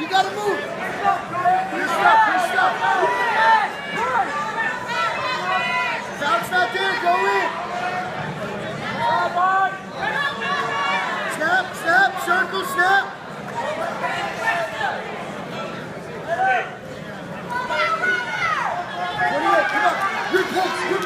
You gotta move. Your stuff, your stuff. Snap. What are you? Come on. You're close.